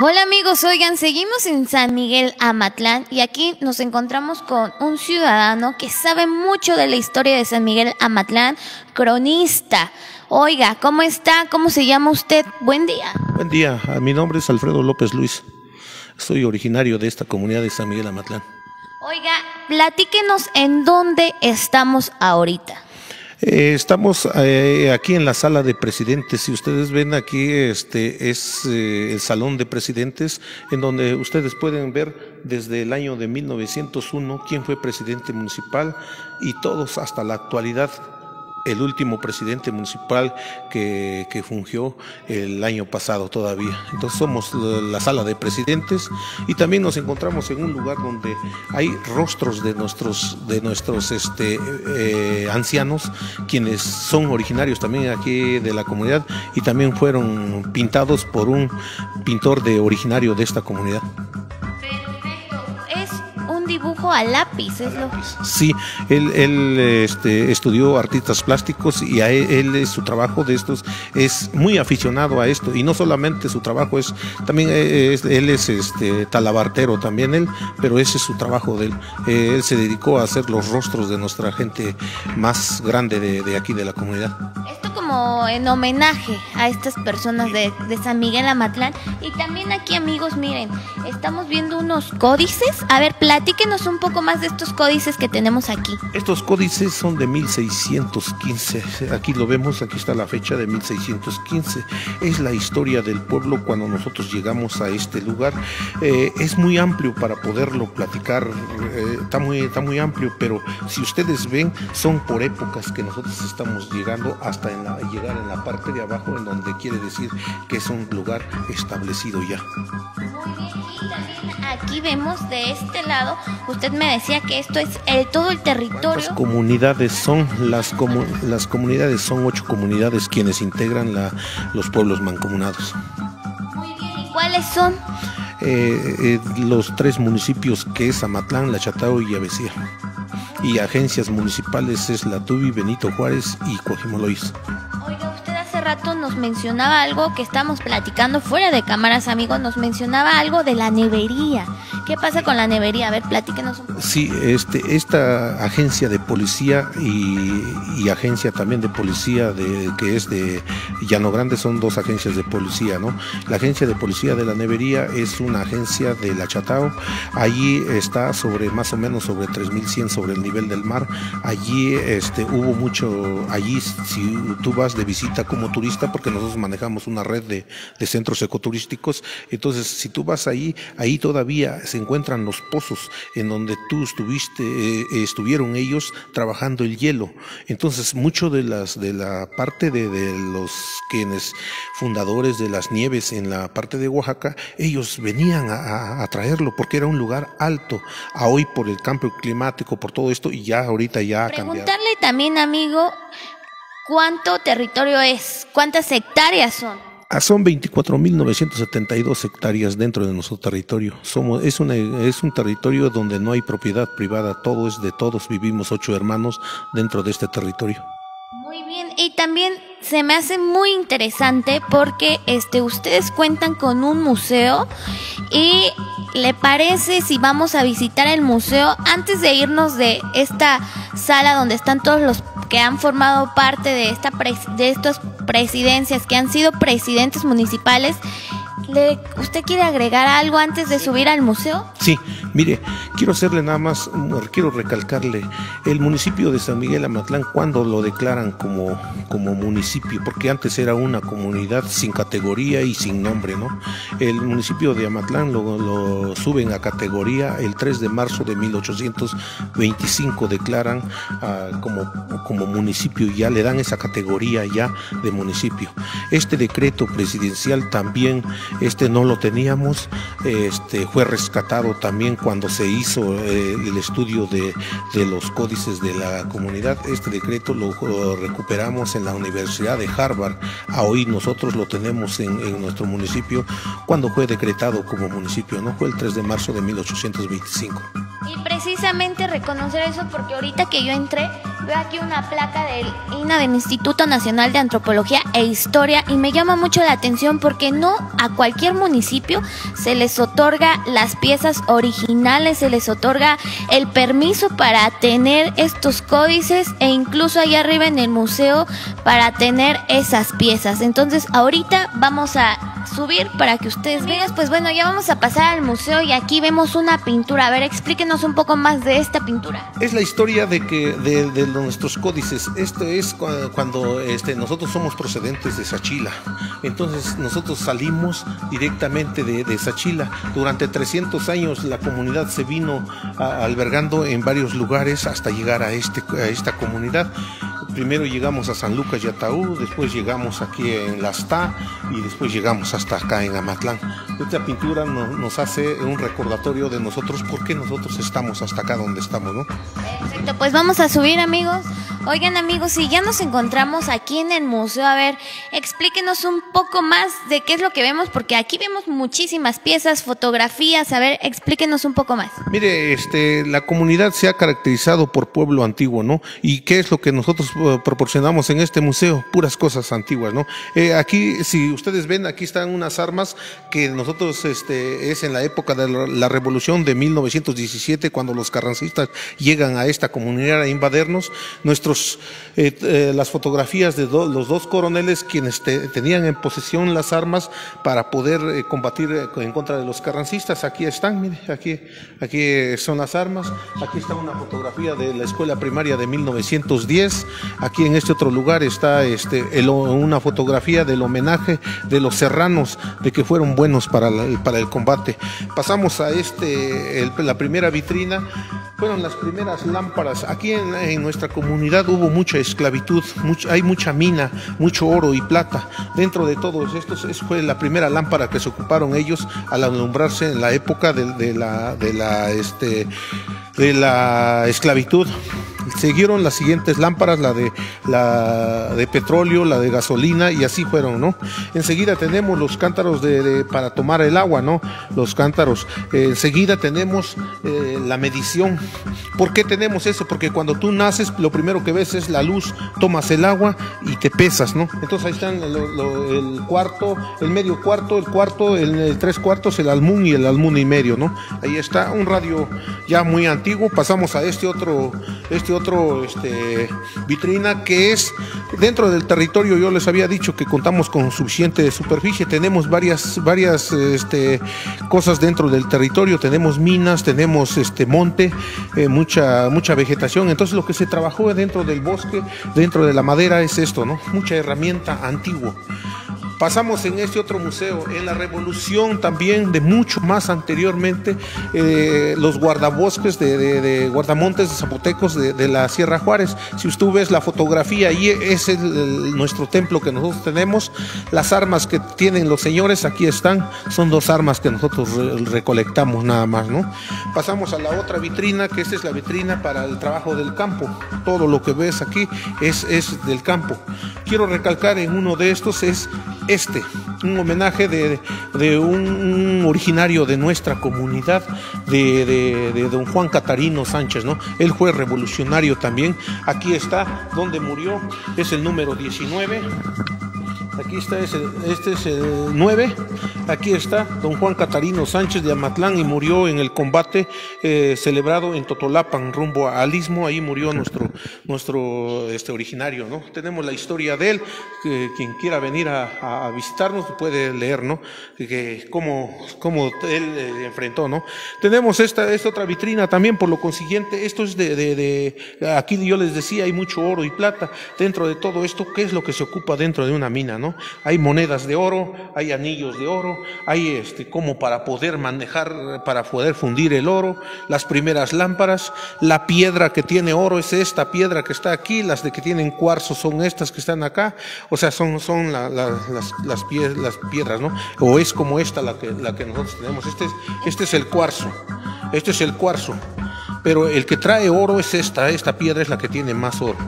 Hola amigos, oigan, seguimos en San Miguel Amatlán y aquí nos encontramos con un ciudadano que sabe mucho de la historia de San Miguel Amatlán, cronista. Oiga, ¿cómo está? ¿Cómo se llama usted? Buen día. Buen día, mi nombre es Alfredo López Luis. Soy originario de esta comunidad de San Miguel Amatlán. Oiga, platíquenos en dónde estamos ahorita. Eh, estamos eh, aquí en la sala de presidentes. Si ustedes ven aquí, este es eh, el salón de presidentes, en donde ustedes pueden ver desde el año de 1901 quién fue presidente municipal y todos hasta la actualidad el último presidente municipal que, que, fungió el año pasado todavía. Entonces somos la sala de presidentes y también nos encontramos en un lugar donde hay rostros de nuestros, de nuestros este, eh, ancianos, quienes son originarios también aquí de la comunidad y también fueron pintados por un pintor de originario de esta comunidad dibujo a lápiz, es lo Sí, él, él este, estudió artistas plásticos y a él, su trabajo de estos es muy aficionado a esto y no solamente su trabajo es, también es, él es este talabartero también él, pero ese es su trabajo de él. Eh, él se dedicó a hacer los rostros de nuestra gente más grande de, de aquí de la comunidad. Como en homenaje a estas personas de, de San Miguel Amatlán y también aquí amigos, miren, estamos viendo unos códices. A ver, platíquenos un poco más de estos códices que tenemos aquí. Estos códices son de 1615. Aquí lo vemos, aquí está la fecha de 1615. Es la historia del pueblo cuando nosotros llegamos a este lugar. Eh, es muy amplio para poderlo platicar. Eh, está, muy, está muy amplio, pero si ustedes ven, son por épocas que nosotros estamos llegando hasta en la, llegar en la parte de abajo, en donde quiere decir que es un lugar establecido ya. Muy bien, y también aquí vemos de este lado Usted me decía que esto es el, todo el territorio. Las comunidades son las, las comunidades son ocho comunidades quienes integran la, los pueblos mancomunados. Muy bien. ¿Y cuáles son? Eh, eh, los tres municipios que es Amatlán, La Chatao y Avesía. Y agencias municipales es La Tubi, Benito Juárez y Coajimolois rato nos mencionaba algo que estamos platicando fuera de cámaras, amigos, nos mencionaba algo de la nevería. ¿Qué pasa con la nevería? A ver, platíquenos un poco. Sí, este, esta agencia de policía y, agencia también de policía de, que es de Llano Grande son dos agencias de policía, ¿no? La agencia de policía de la nevería es una agencia de La Chatao. Allí está sobre más o menos sobre 3100 sobre el nivel del mar. Allí este, hubo mucho, allí si tú vas de visita como turista, porque nosotros manejamos una red de, de centros ecoturísticos, entonces si tú vas ahí, ahí todavía se encuentran los pozos en donde tú estuviste, eh, estuvieron ellos trabajando el hielo. Entonces, mucho de las de la parte de, de, los quienes fundadores de las nieves en la parte de Oaxaca, ellos venían a, traerlo porque era un lugar alto. A hoy por el cambio climático, por todo esto, y ya ahorita ya ha. Preguntarle también, amigo, ¿cuánto territorio es? ¿Cuántas hectáreas son? Ah, son 24.972 hectáreas dentro de nuestro territorio. Somos, es, una, es un territorio donde no hay propiedad privada, todo es de todos, vivimos ocho hermanos dentro de este territorio. Muy bien, y también se me hace muy interesante porque este, ustedes cuentan con un museo y le parece si vamos a visitar el museo antes de irnos de esta sala donde están todos los que han formado parte de, esta de estas presidencias, que han sido presidentes municipales. ¿Le, ¿Usted quiere agregar algo antes de subir al museo? Sí, mire, quiero hacerle nada más, quiero recalcarle, el municipio de San Miguel Amatlán, cuando lo declaran como, como municipio? Porque antes era una comunidad sin categoría y sin nombre, ¿no? El municipio de Amatlán lo, suben a categoría el 3 de marzo de 1825, declaran uh, como, como municipio, ya le dan esa categoría ya de municipio. Este decreto presidencial también, este no lo teníamos, este fue rescatado también cuando se hizo eh, el estudio de, de, los códices de la comunidad. Este decreto lo, recuperamos en la Universidad de Harvard. A hoy nosotros lo tenemos en, en, nuestro municipio cuando fue decretado como municipio, ¿no? Fue el 3 de marzo de 1825. Y precisamente reconocer eso porque ahorita que yo entré Veo aquí una placa del INA del Instituto Nacional de Antropología e Historia y me llama mucho la atención porque no a cualquier municipio se les otorga las piezas originales, se les otorga el permiso para tener estos códices e incluso allá arriba en el museo para tener esas piezas. Entonces ahorita vamos a subir para que ustedes vean. Pues bueno, ya vamos a pasar al museo y aquí vemos una pintura. A ver, explíquenos un poco más de esta pintura. Es la historia de que de, nuestros códices. Esto es cuando este, nosotros somos procedentes de Sachila. Entonces nosotros salimos directamente de, Sachila. Durante 300 años la comunidad se vino albergando en varios lugares hasta llegar a, este, a esta comunidad. Primero llegamos a San Lucas y Ataú, después llegamos aquí en Lastá y después llegamos hasta acá en Amatlán. Esta pintura nos hace un recordatorio de nosotros, por qué nosotros estamos hasta acá donde estamos, ¿no? Perfecto, pues vamos a subir amigos. Oigan amigos, si ya nos encontramos aquí en el museo, a ver, explíquenos un poco más de qué es lo que vemos, porque aquí vemos muchísimas piezas, fotografías, a ver, explíquenos un poco más. Mire, este, la comunidad se ha caracterizado por pueblo antiguo, ¿no? ¿Y qué es lo que nosotros eh, proporcionamos en este museo? Puras cosas antiguas, ¿no? Eh, aquí, si ustedes ven, aquí están unas armas que nosotros, este, es en la época de la, revolución de 1917, cuando los carrancistas llegan a esta comunidad a invadernos, eh, eh, las fotografías de los dos coroneles quienes tenían en posesión las armas para poder eh, combatir en contra de los carrancistas. Aquí están, mire, aquí, aquí son las armas. Aquí está una fotografía de la escuela primaria de 1910. Aquí en este otro lugar está este, una fotografía del homenaje de los serranos, de que fueron buenos para, para el combate. Pasamos a este, la primera vitrina fueron las primeras lámparas. Aquí en, nuestra comunidad hubo mucha esclavitud, hay mucha mina, mucho oro y plata. Dentro de todos estos fue la primera lámpara que se ocuparon ellos al alumbrarse en la época de, la, de, la, este, de la esclavitud. Siguieron las siguientes lámparas, la de, la de petróleo, la de gasolina y así fueron, ¿no? Enseguida tenemos los cántaros de, para tomar el agua, ¿no? Los cántaros. enseguida tenemos eh, la medición. ¿Por qué tenemos eso? Porque cuando tú naces, lo primero que ves es la luz, tomas el agua y te pesas, ¿no? Entonces ahí están el cuarto, el medio cuarto, el cuarto, el, tres cuartos, el almún y el almún y medio, ¿no? Ahí está un radio ya muy Pasamos a este otro, este otro este, vitrina que es dentro del territorio. Yo les había dicho que contamos con suficiente superficie. Tenemos varias, varias este, cosas dentro del territorio. Tenemos minas, tenemos este monte, eh, mucha, mucha vegetación. Entonces lo que se trabajó dentro del bosque, dentro de la madera es esto, ¿no? Mucha herramienta antigua. Pasamos en este otro museo, en la revolución también de mucho más anteriormente, eh, los guardabosques de, guardamontes de zapotecos de, la Sierra Juárez. Si usted ves la fotografía, ahí es nuestro templo que nosotros tenemos. Las armas que tienen los señores aquí están, son dos armas que nosotros recolectamos nada más, ¿no? Pasamos a la otra vitrina, que esta es la vitrina para el trabajo del campo. Todo lo que ves aquí es, es del campo. Quiero recalcar en uno de estos es este, un homenaje de, un, originario de nuestra comunidad, de, de, don Juan Catarino Sánchez, ¿no? Él fue revolucionario también. Aquí está donde murió, es el número 19. Aquí está, este es el 9. Aquí está don Juan Catarino Sánchez de Amatlán y murió en el combate eh, celebrado en Totolapan, rumbo a Alismo. Ahí murió nuestro, nuestro este, originario, ¿no? Tenemos la historia de él. quien quiera venir a, visitarnos puede leer, ¿no? Que, cómo, cómo él eh, enfrentó, ¿no? Tenemos esta, esta otra vitrina también, por lo consiguiente, esto es de, de, de, aquí yo les decía, hay mucho oro y plata. Dentro de todo esto, ¿qué es lo que se ocupa dentro de una mina, ¿no? Hay monedas de oro, hay anillos de oro, hay este, como para poder manejar, para poder fundir el oro, las primeras lámparas, la piedra que tiene oro es esta piedra que está aquí, las de que tienen cuarzo son estas que están acá, o sea, son, son las, las, piedras, ¿no? O es como esta la que, la que nosotros tenemos, este es, este es el cuarzo, este es el cuarzo pero el que trae oro es esta, esta piedra es la que tiene más oro,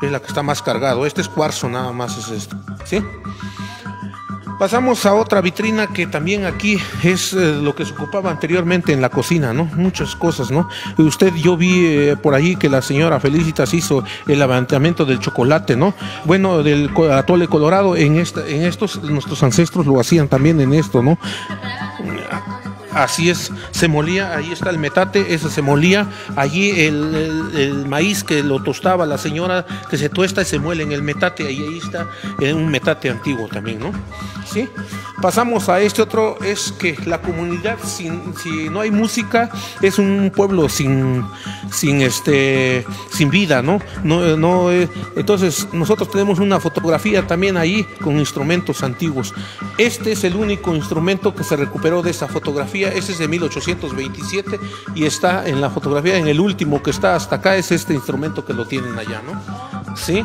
es la que está más cargado, este es cuarzo nada más es esto, ¿sí? Pasamos a otra vitrina que también aquí es eh, lo que se ocupaba anteriormente en la cocina, ¿no? Muchas cosas, ¿no? Usted, yo vi eh, por ahí que la señora Felicitas hizo el levantamiento del chocolate, ¿no? Bueno, del atole colorado, en, esta, en estos, nuestros ancestros lo hacían también en esto, ¿no? Así es, se molía, ahí está el metate, eso se molía, allí el, maíz que lo tostaba la señora, que se tuesta y se muele en el metate, ahí, ahí está en un metate antiguo también, ¿no? ¿Sí? Pasamos a este otro, es que la comunidad, sin, si no hay música, es un pueblo sin, sin, este, sin vida, ¿no? no, no eh, entonces, nosotros tenemos una fotografía también ahí con instrumentos antiguos. Este es el único instrumento que se recuperó de esa fotografía ese es de 1827 y está en la fotografía, en el último que está hasta acá, es este instrumento que lo tienen allá, ¿no? ¿Sí?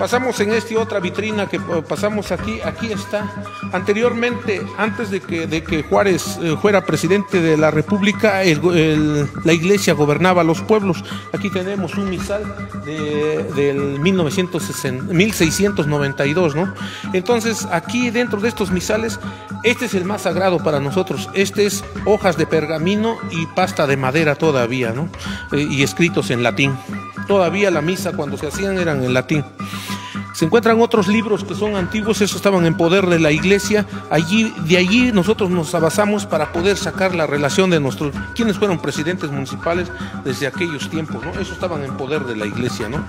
Pasamos en esta otra vitrina que eh, pasamos aquí, aquí está. Anteriormente, antes de que, de que Juárez eh, fuera presidente de la República, la iglesia gobernaba los pueblos. Aquí tenemos un misal de, del 1960, 1692, ¿no? Entonces, aquí dentro de estos misales, este es el más sagrado para nosotros. Este es hojas de pergamino y pasta de madera todavía, ¿no? Eh, y escritos en latín. Todavía la misa cuando se hacían eran en latín. Se encuentran otros libros que son antiguos, esos estaban en poder de la iglesia. Allí, de allí nosotros nos abasamos para poder sacar la relación de nuestros, quienes fueron presidentes municipales desde aquellos tiempos, ¿no? Eso estaban en poder de la iglesia, ¿no?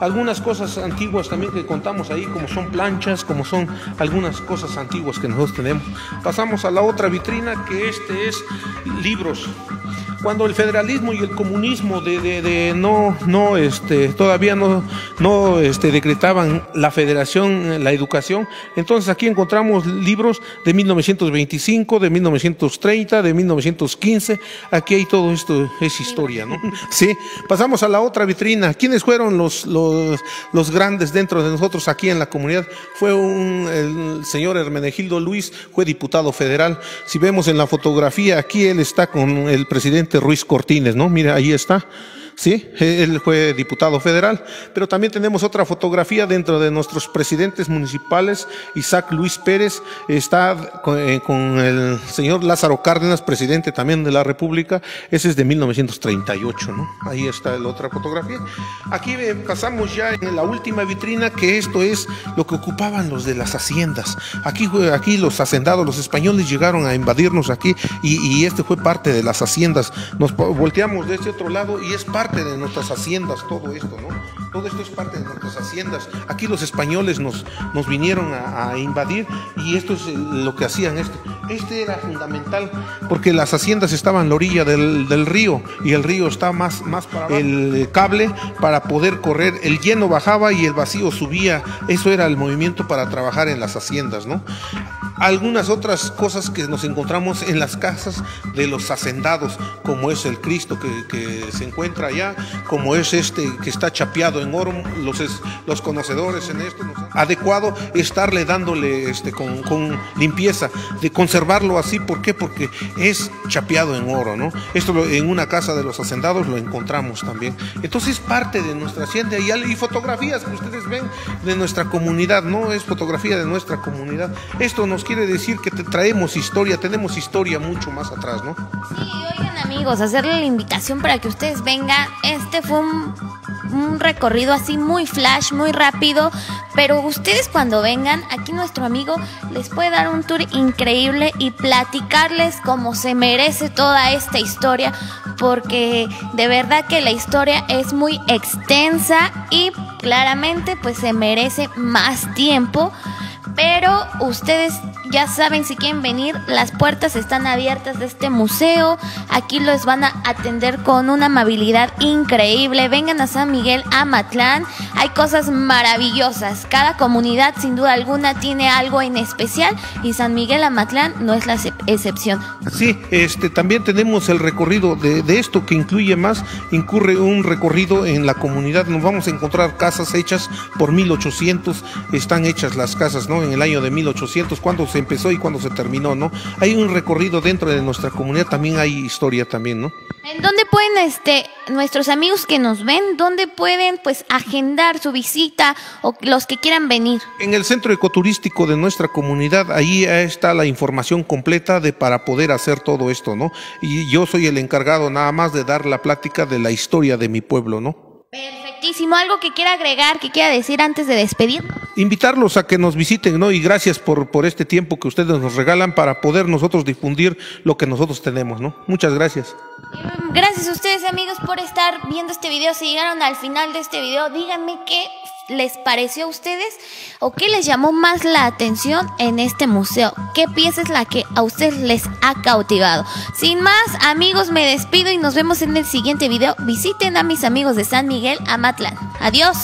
Algunas cosas antiguas también que contamos ahí, como son planchas, como son algunas cosas antiguas que nosotros tenemos. Pasamos a la otra vitrina, que este es libros cuando el federalismo y el comunismo de, no, no, este, todavía no, no este, decretaban la federación, la educación, entonces aquí encontramos libros de 1925, de 1930, de 1915, aquí hay todo esto, es historia, ¿no? Sí, pasamos a la otra vitrina. ¿Quiénes fueron los, los, los grandes dentro de nosotros aquí en la comunidad? Fue un, el señor Hermenegildo Luis, fue diputado federal. Si vemos en la fotografía, aquí él está con el presidente Ruiz Cortines, ¿no? Mira, ahí está. ¿Sí? Él fue diputado federal, pero también tenemos otra fotografía dentro de nuestros presidentes municipales. Isaac Luis Pérez está eh, con, el señor Lázaro Cárdenas, presidente también de la República. Ese es de 1938, ¿no? Ahí está la otra fotografía. Aquí eh, pasamos ya en la última vitrina, que esto es lo que ocupaban los de las haciendas. Aquí, aquí los hacendados, los españoles llegaron a invadirnos aquí y, y este fue parte de las haciendas. Nos volteamos de este otro lado y es parte de nuestras haciendas todo esto, ¿no? Todo esto es parte de nuestras haciendas. Aquí los españoles nos, nos vinieron a, invadir y esto es lo que hacían. Este, este era fundamental porque las haciendas estaban a la orilla del, del río y el río está más, más para. El cable para poder correr, el lleno bajaba y el vacío subía. Eso era el movimiento para trabajar en las haciendas, ¿no? algunas otras cosas que nos encontramos en las casas de los hacendados, como es el Cristo que, se encuentra como es este que está chapeado en oro, los, los conocedores en esto, adecuado estarle dándole este, con, limpieza, de conservarlo así, ¿por qué? Porque es chapeado en oro, ¿no? Esto en una casa de los hacendados lo encontramos también. Entonces parte de nuestra hacienda y fotografías que ustedes ven de nuestra comunidad, no es fotografía de nuestra comunidad. Esto nos quiere decir que te traemos historia, tenemos historia mucho más atrás, ¿no? Sí, oigan amigos, hacerle la invitación para que ustedes vengan. Este fue un, recorrido así muy flash, muy rápido, pero ustedes cuando vengan, aquí nuestro amigo les puede dar un tour increíble y platicarles cómo se merece toda esta historia, porque de verdad que la historia es muy extensa y claramente pues se merece más tiempo pero ustedes ya saben si quieren venir, las puertas están abiertas de este museo. Aquí los van a atender con una amabilidad increíble. Vengan a San Miguel Amatlán. Hay cosas maravillosas. Cada comunidad sin duda alguna tiene algo en especial y San Miguel Amatlán no es la excepción. Sí, este también tenemos el recorrido de, de esto que incluye más, incurre un recorrido en la comunidad. Nos vamos a encontrar casas hechas por 1800, están hechas las casas, ¿no? En el año de 1800 cuando se empezó y cuando se terminó, ¿no? Hay un recorrido dentro de nuestra comunidad, también hay historia también, ¿no? ¿En dónde pueden, este, nuestros amigos que nos ven, dónde pueden, pues, agendar su visita o los que quieran venir? En el centro ecoturístico de nuestra comunidad, ahí está la información completa de para poder hacer todo esto, ¿no? Y yo soy el encargado nada más de dar la plática de la historia de mi pueblo, ¿no? Perfectísimo. ¿Algo que quiera agregar, que quiera decir antes de despedir? Invitarlos a que nos visiten, ¿no? Y gracias por, por este tiempo que ustedes nos regalan para poder nosotros difundir lo que nosotros tenemos, ¿no? Muchas gracias. Gracias a ustedes amigos por estar viendo este video. Si llegaron al final de este video, díganme qué les pareció a ustedes o qué les llamó más la atención en este museo. ¿Qué pieza es la que a ustedes les ha cautivado? Sin más, amigos, me despido y nos vemos en el siguiente video. Visiten a mis amigos de San Miguel Amatlán. Adiós.